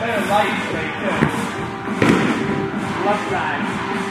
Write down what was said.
better light today too. Left side.